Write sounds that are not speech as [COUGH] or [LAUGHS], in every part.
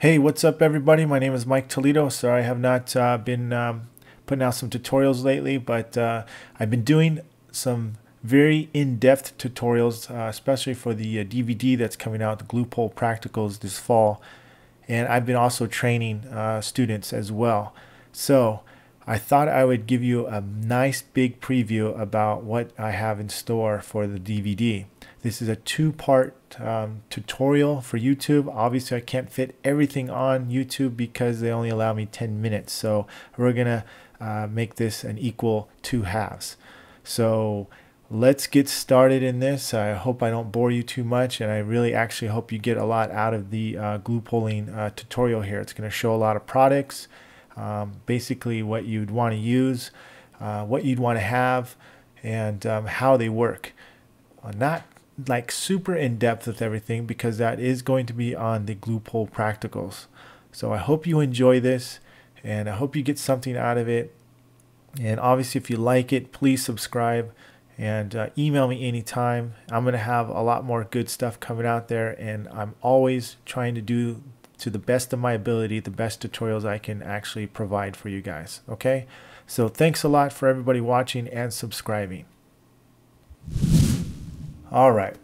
Hey, what's up, everybody? My name is Mike Toledo. Sorry, I have not uh, been um, putting out some tutorials lately, but uh, I've been doing some very in-depth tutorials, uh, especially for the DVD uh, that's coming out, the glue pull practicals this fall. And I've been also training uh, students as well. So I thought I would give you a nice big preview about what I have in store for the DVD. This is a two-part um, tutorial for YouTube. Obviously, I can't fit everything on YouTube because they only allow me 10 minutes. So we're gonna uh, make this an equal two halves. So let's get started in this. I hope I don't bore you too much, and I really actually hope you get a lot out of the uh, glue pulling uh, tutorial here. It's gonna show a lot of products, um, basically what you'd want to use, uh, what you'd want to have, and um, how they work. Uh, not like super in depth with everything because that is going to be on the glue pull practicals. So I hope you enjoy this and I hope you get something out of it. And obviously, if you like it, please subscribe and uh, email me anytime. I'm going to have a lot more good stuff coming out there, and I'm always trying to do to the best of my ability the best tutorials I can actually provide for you guys. Okay? So, thanks a lot for everybody watching and subscribing. All right,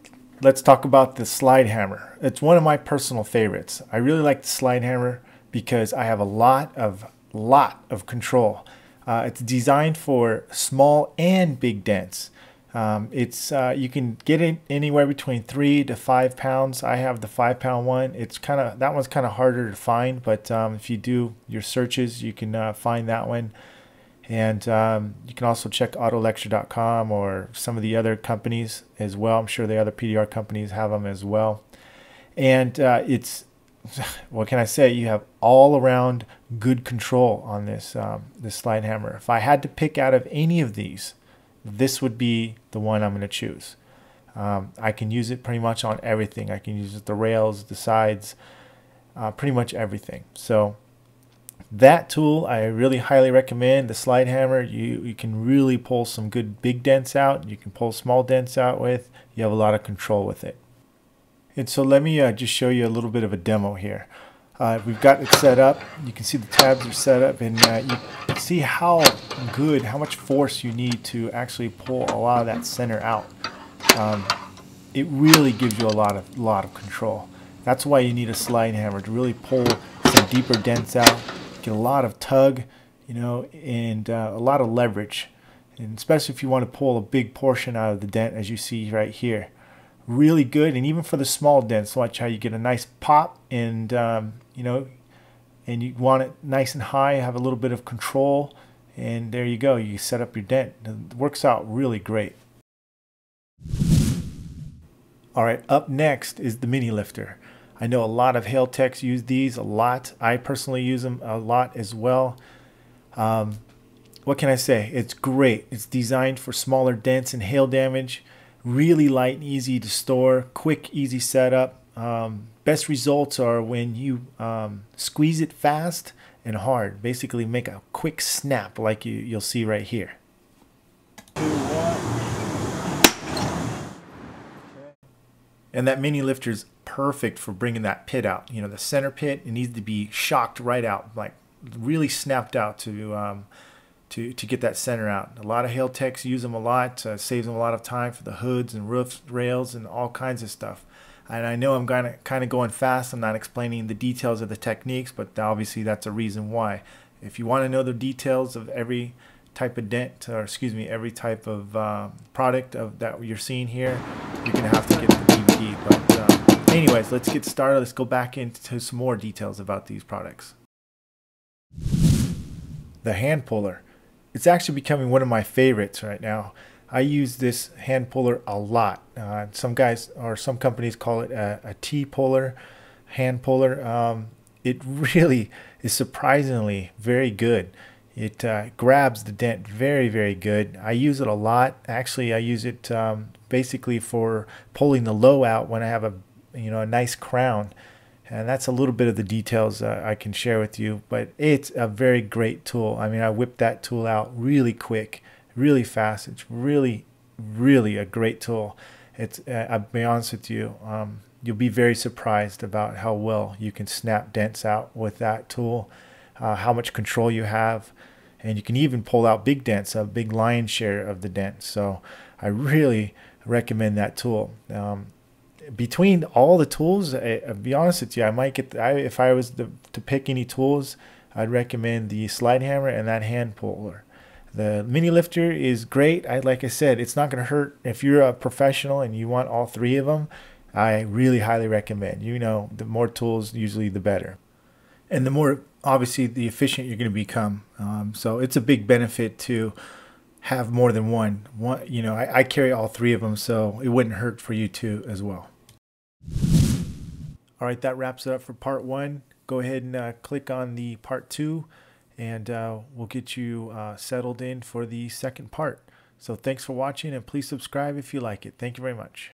let's talk about the slide hammer. It's one of my personal favorites. I really like the slide hammer because I have a lot of lot of control. Uh, it's designed for small and big dents. Um, it's uh, you can get it anywhere between three to five pounds. I have the five pound one. It's kind of that one's kind of harder to find, but um, if you do your searches, you can uh, find that one. And um, you can also check autolecture.com or some of the other companies as well. I'm sure the other PDR companies have them as well. And uh, it's, [LAUGHS] what can I say? You have all around good control on this, um, this slide hammer. If I had to pick out of any of these, this would be the one I'm going to choose. Um, I can use it pretty much on everything. I can use it the rails, the sides, uh, pretty much everything. So that tool I really highly recommend. The slide hammer, you, you can really pull some good big dents out. You can pull small dents out with. You have a lot of control with it. And so let me uh, just show you a little bit of a demo here. Uh, we've got it set up. You can see the tabs are set up and uh, you see how good, how much force you need to actually pull a lot of that center out. Um, it really gives you a lot of, lot of control. That's why you need a slide hammer to really pull some deeper dents out get a lot of tug, you know, and uh, a lot of leverage. And especially if you want to pull a big portion out of the dent, as you see right here. Really good, and even for the small dents, watch how you get a nice pop, and um, you know, and you want it nice and high, have a little bit of control, and there you go. You set up your dent. It works out really great. All right, up next is the mini lifter. I know a lot of hail techs use these a lot. I personally use them a lot as well. Um, what can I say? It's great. It's designed for smaller dents and hail damage. Really light and easy to store. Quick, easy setup. Um, best results are when you um, squeeze it fast and hard. Basically make a quick snap like you, you'll see right here. And that mini lifter is perfect for bringing that pit out. You know, the center pit, it needs to be shocked right out, like really snapped out to um, to to get that center out. A lot of hail techs use them a lot. Uh, saves them a lot of time for the hoods and roof rails and all kinds of stuff. And I know I'm kind of kind of going fast. I'm not explaining the details of the techniques, but obviously that's a reason why. If you want to know the details of every type of dent, or excuse me, every type of uh, product of that you're seeing here, you're gonna have to anyways, let's get started. Let's go back into some more details about these products. The hand puller. It's actually becoming one of my favorites right now. I use this hand puller a lot. Uh, some guys or some companies call it a, a T puller, hand puller. Um, it [LAUGHS] really is surprisingly very good. It uh, grabs the dent very, very good. I use it a lot. Actually, I use it um, basically for pulling the low out when I have a you know a nice crown. And that's a little bit of the details uh, I can share with you but it's a very great tool. I mean I whipped that tool out really quick really fast. It's really really a great tool. It's uh, I'll be honest with you um, you'll be very surprised about how well you can snap dents out with that tool, uh, how much control you have, and you can even pull out big dents, a big lion's share of the dent. So I really recommend that tool. Um, between all the tools, I, will be honest with you, I might get, I, if I was to, to pick any tools, I'd recommend the slide hammer and that hand puller. The mini lifter is great. I like I said, it's not going to hurt if you're a professional and you want all three of them. I really highly recommend. You know, the more tools, usually the better, and the more obviously the efficient you're going to become. Um, so it's a big benefit to have more than one. One, you know, I, I carry all three of them, so it wouldn't hurt for you too as well. All right, that wraps it up for part one. Go ahead and uh, click on the part two, and uh, we'll get you uh, settled in for the second part. So thanks for watching, and please subscribe if you like it. Thank you very much.